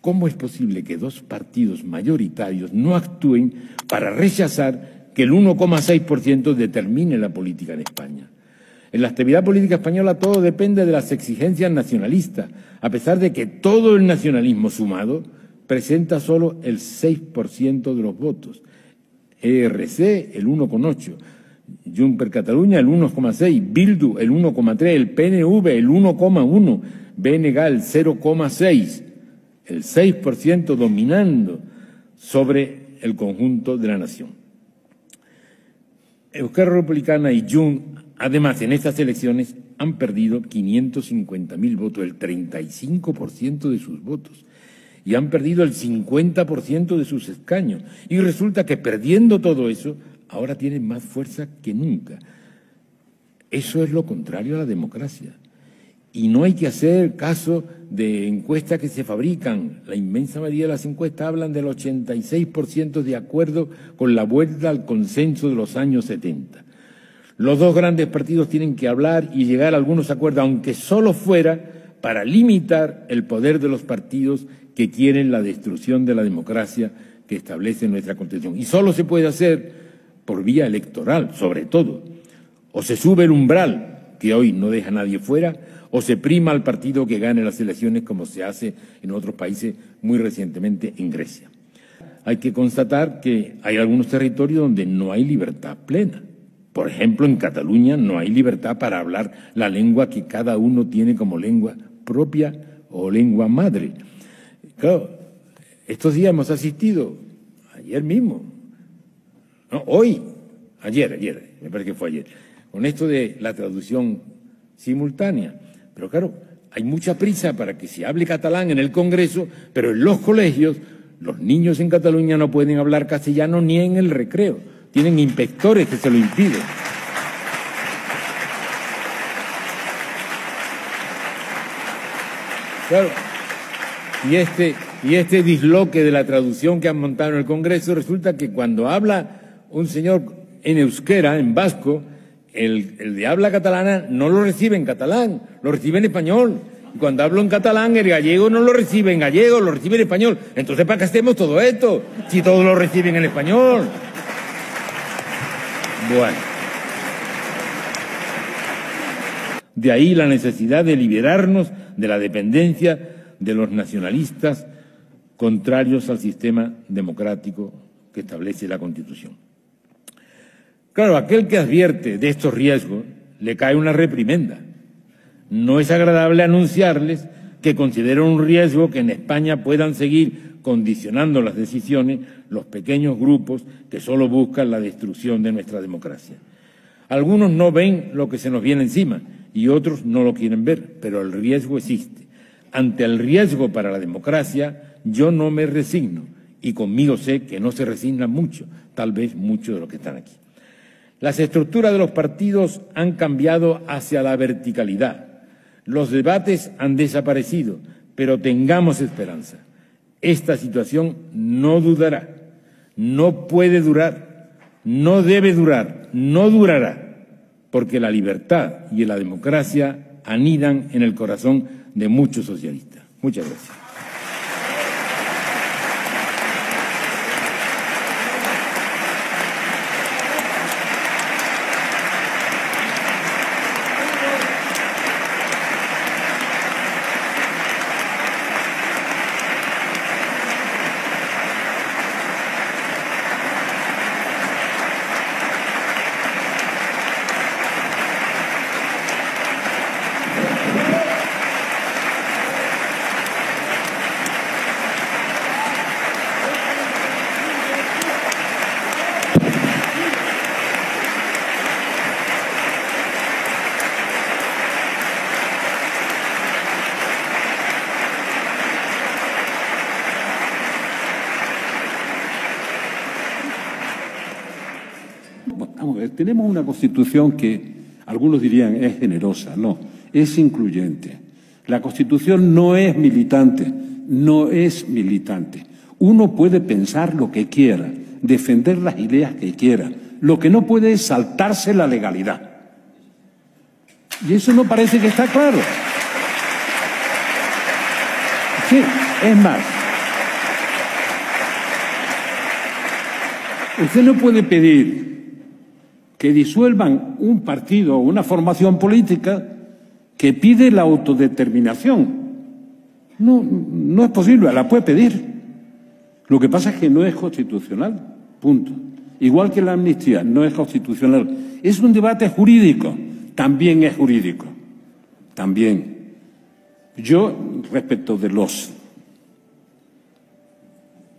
¿Cómo es posible que dos partidos mayoritarios no actúen para rechazar que el 1,6% determine la política en España? En la actividad política española todo depende de las exigencias nacionalistas, a pesar de que todo el nacionalismo sumado presenta solo el 6% de los votos. ERC el 1,8%, Juncker Cataluña el 1,6%, Bildu el 1,3%, el PNV el 1,1%, BNG el 0,6%, el 6% dominando sobre el conjunto de la nación. Euskera Republicana y Jun, además, en estas elecciones han perdido 550.000 votos, el 35% de sus votos, y han perdido el 50% de sus escaños. Y resulta que perdiendo todo eso, ahora tienen más fuerza que nunca. Eso es lo contrario a la democracia. Y no hay que hacer caso de encuestas que se fabrican. La inmensa mayoría de las encuestas hablan del 86% de acuerdo con la vuelta al consenso de los años 70. Los dos grandes partidos tienen que hablar y llegar a algunos acuerdos, aunque solo fuera para limitar el poder de los partidos que quieren la destrucción de la democracia que establece nuestra Constitución. Y solo se puede hacer por vía electoral, sobre todo. O se sube el umbral, que hoy no deja a nadie fuera, o se prima al partido que gane las elecciones como se hace en otros países, muy recientemente en Grecia. Hay que constatar que hay algunos territorios donde no hay libertad plena. Por ejemplo, en Cataluña no hay libertad para hablar la lengua que cada uno tiene como lengua propia o lengua madre. Claro, estos días hemos asistido, ayer mismo, no, hoy, ayer, ayer, me parece que fue ayer, con esto de la traducción simultánea. Pero claro, hay mucha prisa para que se hable catalán en el Congreso, pero en los colegios los niños en Cataluña no pueden hablar castellano ni en el recreo. Tienen inspectores que se lo impiden. Claro. Y este, y este disloque de la traducción que han montado en el Congreso resulta que cuando habla un señor en euskera, en vasco, el, de habla catalana no lo recibe en catalán, lo recibe en español. Y cuando hablo en catalán, el gallego no lo recibe en gallego, lo recibe en español. Entonces, ¿para qué hacemos todo esto? Si todos lo reciben en español. Bueno. De ahí la necesidad de liberarnos de la dependencia de los nacionalistas contrarios al sistema democrático que establece la Constitución. Claro, aquel que advierte de estos riesgos le cae una reprimenda. No es agradable anunciarles que consideran un riesgo que en España puedan seguir condicionando las decisiones los pequeños grupos que solo buscan la destrucción de nuestra democracia. Algunos no ven lo que se nos viene encima y otros no lo quieren ver, pero el riesgo existe. Ante el riesgo para la democracia, yo no me resigno y conmigo sé que no se resignan mucho, tal vez muchos de los que están aquí. Las estructuras de los partidos han cambiado hacia la verticalidad. Los debates han desaparecido, pero tengamos esperanza. Esta situación no dudará, no puede durar, no debe durar, no durará, porque la libertad y la democracia anidan en el corazón de muchos socialistas. Muchas gracias. Tenemos una Constitución que algunos dirían es generosa, no, es incluyente. La Constitución no es militante, no es militante. Uno puede pensar lo que quiera, defender las ideas que quiera. Lo que no puede es saltarse la legalidad. Y eso no parece que está claro. Sí, es más. Usted no puede pedir que disuelvan un partido o una formación política que pide la autodeterminación. No, no es posible, la puede pedir. Lo que pasa es que no es constitucional, punto. Igual que la amnistía, no es constitucional. Es un debate jurídico, también es jurídico, también. Yo, respecto de los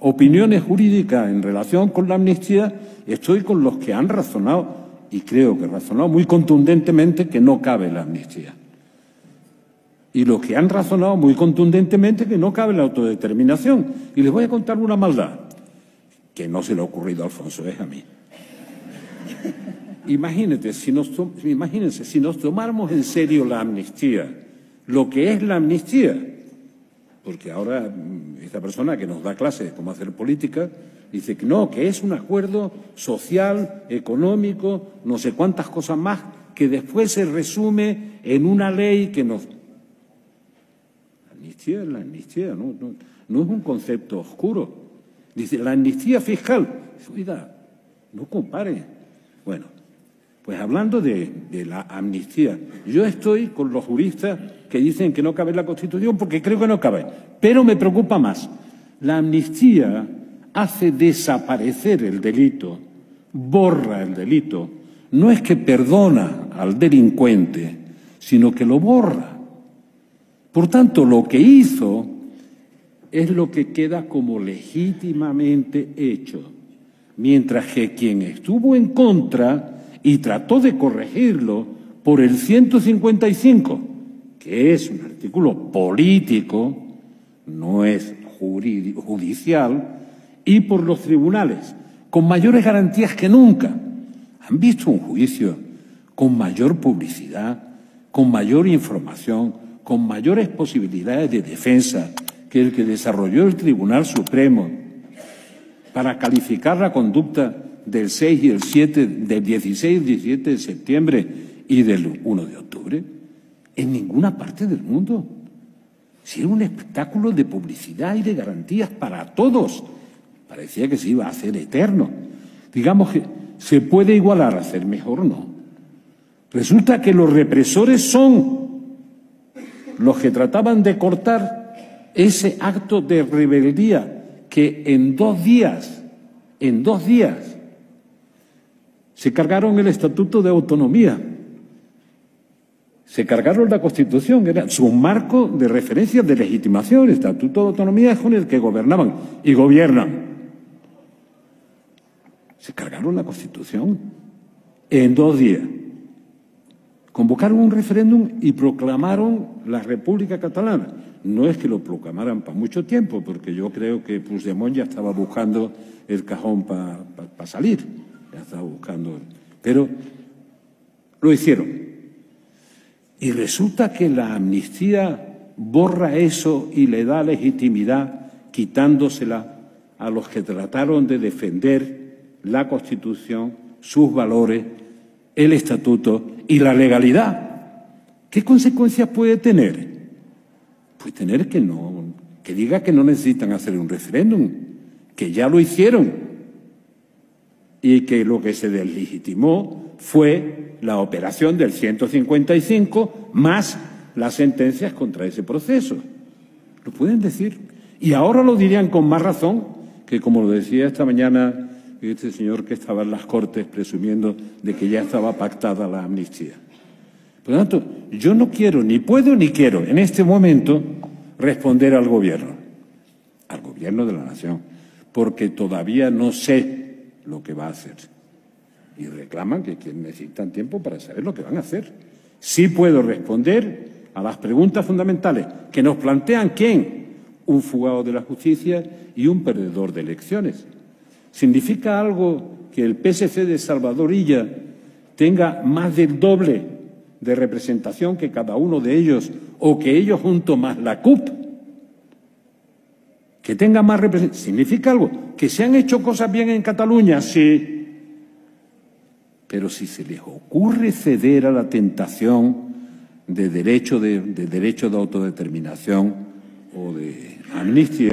opiniones jurídicas en relación con la amnistía, estoy con los que han razonado, y creo que razonado muy contundentemente, que no cabe la amnistía. Y los que han razonado muy contundentemente que no cabe la autodeterminación. Y les voy a contar una maldad, que no se le ha ocurrido a Alfonso, es a mí. Imagínate, si nos, imagínense, si nos tomáramos en serio la amnistía, lo que es la amnistía, porque ahora mm, esta persona que nos da clases de cómo hacer política dice que no, que es un acuerdo social, económico, no sé cuántas cosas más, que después se resume en una ley que nos... La amnistía es la amnistía, no, no, es un concepto oscuro. Dice, la amnistía fiscal, oiga, no compare. Bueno, pues hablando de, la amnistía, yo estoy con los juristas que dicen que no cabe en la Constitución porque creo que no cabe. Pero me preocupa más. La amnistía hace desaparecer el delito, borra el delito. No es que perdona al delincuente, sino que lo borra. Por tanto, lo que hizo es lo que queda como legítimamente hecho, mientras que quien estuvo en contra y trató de corregirlo por el 155, que es un artículo político, no es judicial, y por los tribunales, con mayores garantías que nunca. Han visto un juicio con mayor publicidad, con mayor información, con mayores posibilidades de defensa que el que desarrolló el Tribunal Supremo para calificar la conducta del 6 y el 7, del 16 y 17 de septiembre y del 1 de octubre, en ninguna parte del mundo. Si era un espectáculo de publicidad y de garantías para todos, parecía que se iba a hacer eterno. Digamos que se puede igualar a hacer mejor, no. Resulta que los represores son los que trataban de cortar ese acto de rebeldía que en dos días, en dos días, se cargaron el Estatuto de Autonomía, se cargaron la Constitución, era su marco de referencia de legitimación. El Estatuto de Autonomía es con el que gobernaban y gobiernan. Se cargaron la Constitución en dos días. Convocaron un referéndum y proclamaron la República Catalana. No es que lo proclamaran para mucho tiempo, porque yo creo que Puigdemont ya estaba buscando el cajón para salir ya estaba buscando. Pero lo hicieron. Y resulta que la amnistía borra eso y le da legitimidad quitándosela a los que trataron de defender la Constitución, sus valores, el estatuto y la legalidad. ¿Qué consecuencias puede tener? Pues tener que no, que diga que no necesitan hacer un referéndum, que ya lo hicieron y que lo que se deslegitimó fue la operación del 155 más las sentencias contra ese proceso. Lo pueden decir. Y ahora lo dirían con más razón que, como lo decía esta mañana este señor que estaba en las Cortes presumiendo de que ya estaba pactada la amnistía. Por lo tanto, yo no quiero, ni puedo, ni quiero en este momento responder al Gobierno, al Gobierno de la Nación, porque todavía no sé lo que va a hacer. Y reclaman que necesitan tiempo para saber lo que van a hacer. Sí puedo responder a las preguntas fundamentales que nos plantean quién, un fugado de la justicia y un perdedor de elecciones. ¿Significa algo que el PSC de Salvadorilla tenga más del doble de representación que cada uno de ellos o que ellos junto más la CUP? Que tenga más representación. ¿Significa algo? Que se han hecho cosas bien en Cataluña, sí. Pero si se les ocurre ceder a la tentación de derecho de, de derecho de autodeterminación o de amnistía,